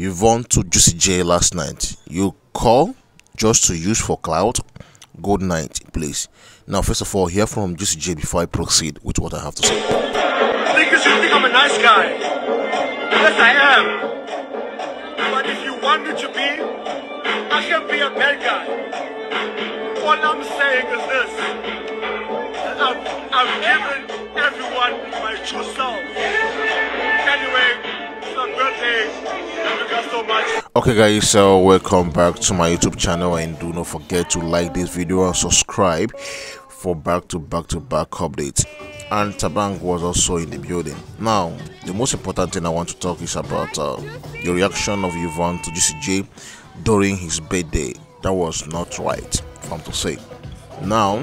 Yvonne to Juicy Jay last night. You call just to use for cloud. Good night, please. Now, first of all, hear from Juicy Jay before I proceed with what I have to say. Because you think I'm a nice guy. Yes, I am. But if you want me to be, I can be a bad guy. All I'm saying is this. I've, I've given everyone my true self. Much. Okay, guys, so welcome back to my YouTube channel, and do not forget to like this video and subscribe for back to back to back updates. And Thabang was also in the building. Now, the most important thing I want to talk is about uh, the reaction of Yvonne to Juicy Jay during his birthday. That was not right, I'm to say. Now,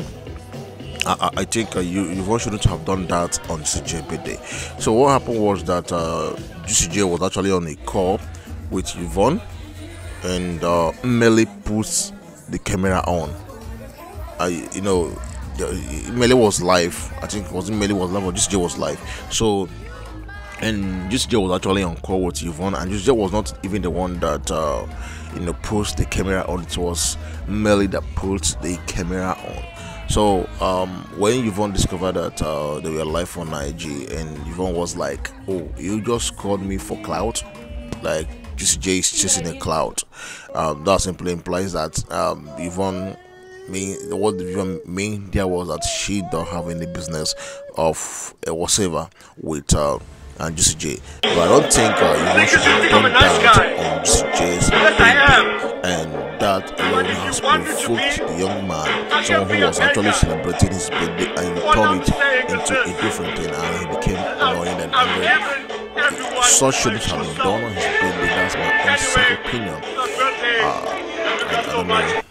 I, I- think uh, you Yvonne shouldn't have done that on Juicy Jay birthday. So what happened was that uh, Juicy Jay was actually on a call with Yvonne, and uh, Mmeli puts the camera on. I you know, Mmeli was live. I think it wasn't Mmeli was live, or Juicy Jay was live. So and Juicy Jay was actually on call with Yvonne, and Juicy Jay was not even the one that uh, you know pushed the camera on. It was Mmeli that put the camera on. So um, when Yvonne discovered that uh, they were live on IG, and Yvonne was like, "Oh, you just called me for clout," like Juicy Jay is chasing a cloud. Um, that simply implies that um, Yvonne mean what Yvonne mean there was that she don't have any business of uh, whatsoever with uh, and Juicy Jay. But I don't think uh, Yvonne should have done that on Juicy Jay's Yes, I am. birthday. And that alone has you want me to provoked the young man, someone who was actually celebrating his birthday and turned it into a different thing and he became annoying and angry. Such shouldn't have been done on his birthday. My own self opinion. guys so I don't know.